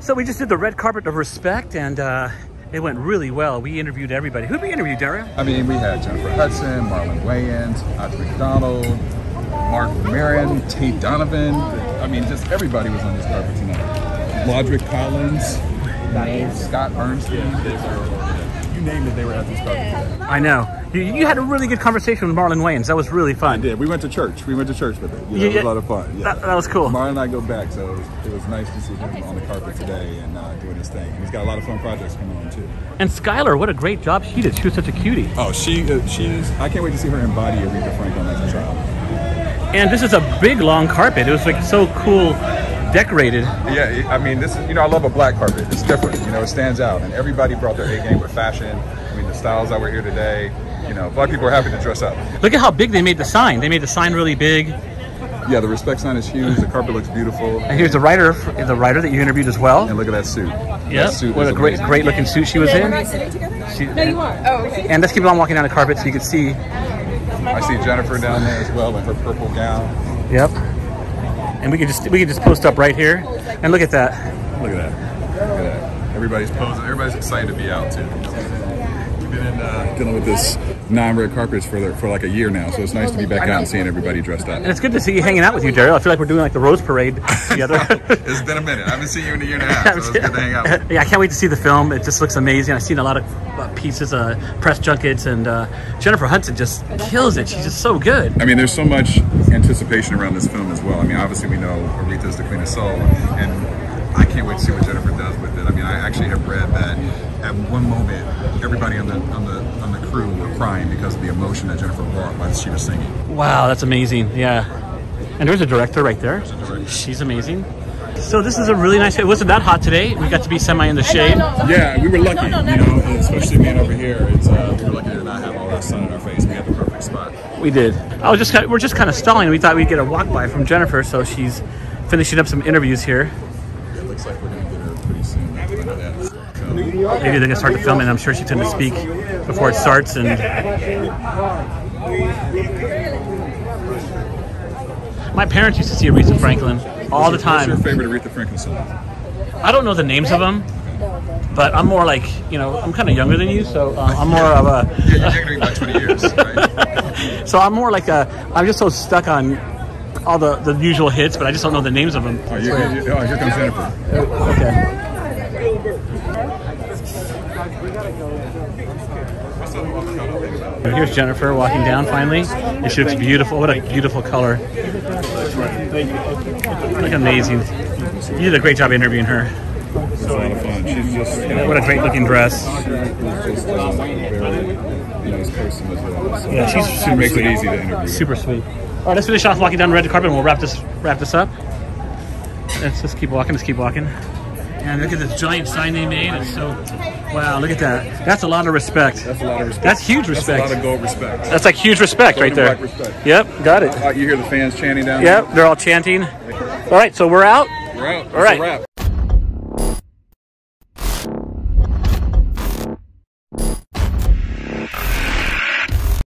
So we just did the red carpet of respect and uh, it went really well. We interviewed everybody. Who did we interview, Dario? I mean, we had Jennifer Hudson, Marlon Wayans, Audra McDonald, Marc Maron, Tate Donovan. I mean, just everybody was on this carpet tonight. Lodrick Collins, Scott Bernstein. You name it, they were at this carpet. I know. You, you had a really good conversation with Marlon Wayans. That was really I fun. did. We went to church. We went to church with it. You know, Yeah, it was a lot of fun. Yeah. That, that was cool. Marlon and I go back, so it was, it was nice to see him on the carpet today and uh, doing his thing. And he's got a lot of fun projects coming on too. And Skylar, what a great job she did. She was such a cutie. Oh, she uh, she's. I can't wait to see her embody Aretha Franklin as a child. And this is a big, long carpet. It was like so cool, decorated. Yeah, I mean, this is you know I love a black carpet. It's different. You know, it stands out, and everybody brought their A game with fashion. I mean, the styles that were here today. You know, black people are happy to dress up. Look at how big they made the sign. They made the sign really big. Yeah, the respect sign is huge. The carpet looks beautiful. And here's the writer, the writer that you interviewed as well. And look at that suit. Yeah, That suit What is a great, amazing. great looking suit she was in. She, No, you are. Oh, okay. and let's keep on walking down the carpet so you can see. I see Jennifer down there as well in her purple gown. Yep. And we could just we could just post up right here. And look at that. Look at that. Look at that. Everybody's posing. Everybody's excited to be out too. Been uh, dealing with this non-red carpets for the, for like a year now, so it's nice to be back out and seeing everybody dressed up. And it's good to see you hanging out with you, Derrial. I feel like we're doing like the Rose Parade together. it's been a minute. I haven't seen you in a year and a half, so it's good to hang out. yeah, I can't wait to see the film. It just looks amazing. I've seen a lot of uh, pieces, uh, press junkets, and uh, Jennifer Hudson just kills it. She's just so good. I mean, there's so much anticipation around this film as well. I mean, obviously we know Aretha's the Queen of Soul, and I can't wait to see what Jennifer does with it. I mean, I actually have read that at one moment, everybody on the on the on the crew were crying because of the emotion that Jennifer brought while she was singing. Wow, that's amazing. Yeah. And there's a director right there. director. She's amazing. So this is a really nice. It wasn't that hot today. We got to be semi in the shade. Yeah, we were lucky, you know, especially being over here. It's uh, we were lucky to not have all that sun in our face. We had the perfect spot. We did. I was just we're just kind of stalling. We thought we'd get a walk by from Jennifer, so she's finishing up some interviews here. It looks like we're gonna get her pretty soon. after that. So, Maybe they're gonna start the film, and I'm sure she's gonna speak before it starts. And my parents used to see Aretha Franklin all the time. What's time. your favorite Aretha Franklin song? I don't know the names of them, but I'm more like you know I'm kind of younger than you, so uh, I'm more of a. Yeah, you're younger than me by 20 years, right? So I'm more like a. I'm just so stuck on all the the usual hits, but I just don't know the names of them. Oh, you, you, oh, here comes Jennifer. Okay. Here's Jennifer walking down finally, and she looks beautiful. What a beautiful color! Look amazing. You did a great job interviewing her. It's a lot of fun. She's just, you know, What a great looking dress. she's just a very nice person as well. So Yeah, she's she makes sweet. it easy to interview. Super sweet. All right, let's finish off walking down the red carpet, and we'll wrap this wrap this up. Let's just keep walking. Let's keep walking. And look at this giant sign they made. It's so wow. Look at that. That's a lot of respect. That's a lot of respect. That's huge respect. That's a lot of gold respect. That's like huge respect right there. Respect. Yep, got it. Uh, you hear the fans chanting down Yep, they're all chanting. All right, so we're out. We're out. That's All right.